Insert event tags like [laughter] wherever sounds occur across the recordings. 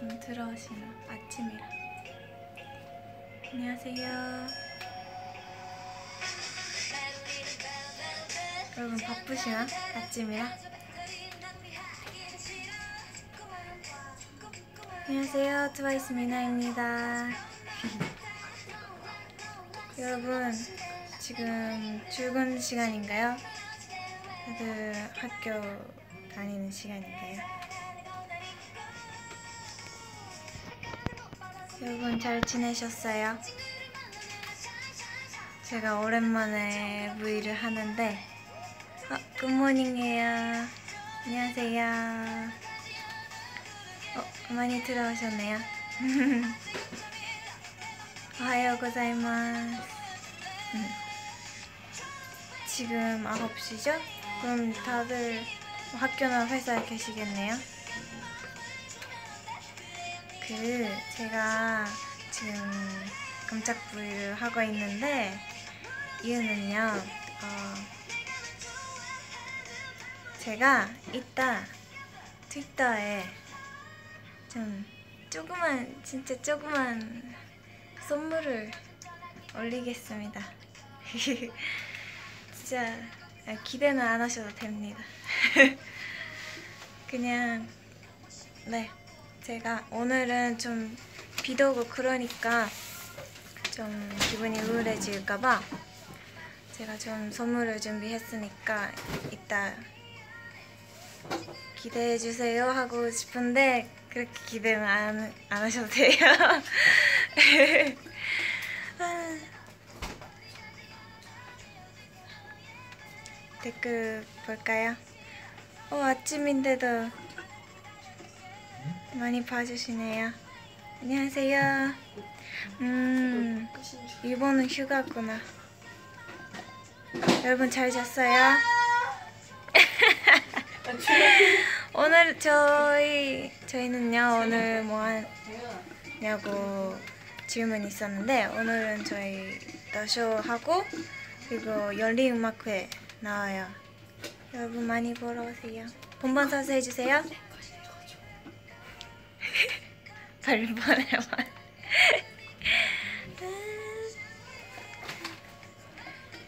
여러분 들어오시는 아침이라 안녕하세요 여러분 바쁘시나? 아침이라 안녕하세요 트와이스 미나입니다 [laughs] 여러분 지금 출근 시간인가요? 다들 학교 다니는 시간인가요? 여러분 잘 지내셨어요? 제가 오랜만에 V를 하는데 어, 굿모닝이에요 안녕하세요 어, 많이 들어오셨네요 오하요 [laughs] 고자이마스 음. 지금 9시죠? 그럼 다들 학교나 회사에 계시겠네요? 그 제가 지금 깜짝 브이를 하고 있는데 이유는요 어, 제가 이따 트위터에 좀 조그만 진짜 조그만 선물을 올리겠습니다. [laughs] 진짜 기대는 안 하셔도 됩니다. [laughs] 그냥 네 제가 오늘은 좀 비도 오고 그러니까 좀 기분이 우울해질까봐 제가 좀 선물을 준비했으니까 이따 기대해주세요 하고 싶은데 그렇게 기대는 안, 안 하셔도 돼요 [laughs] 댓글 볼까요? 어 아침인데도 많이 봐주시네요. 안녕하세요. 음, 이번은 휴가구나. 여러분 잘 잤어요? [laughs] 오늘 저희 저희는요 오늘 뭐 하냐고 질문이 있었는데 오늘은 저희 더쇼 하고 그리고 열린 음악회 나와요. 여러분 많이 보러 오세요. 본번 선수 해주세요. 발번에만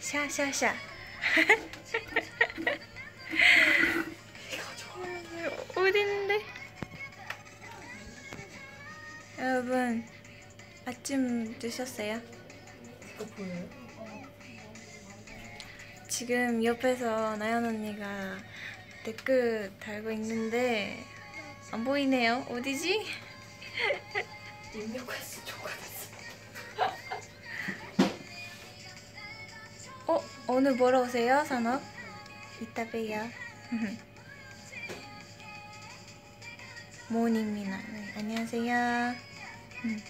샤샤샤 어딘데? 여러분 아침 드셨어요? 지금 옆에서 나연 언니가 댓글 달고 있는데 안 보이네요. 어디지? 입력했어 조카됐어 어? 오늘 보러 오세요, 산업? 이따 봬요. [laughs] 모닝미나. 네, 안녕하세요. 음.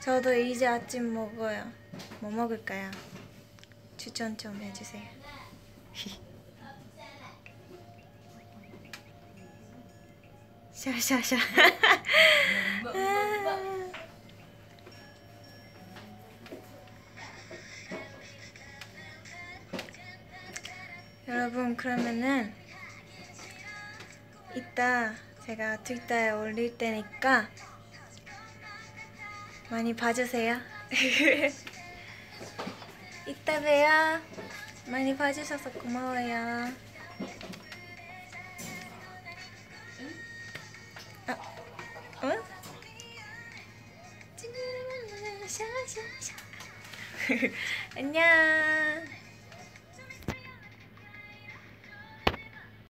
저도 이제 아침 먹어요. 뭐 먹을까요? 추천 좀 해주세요. [laughs] 샤샤샤. 여러분 그러면은 이따 제가 트위터에 올릴 테니까 많이 봐주세요. [laughs] 이따 봬요. 많이 봐주셔서 고마워요. [laughs] 안녕.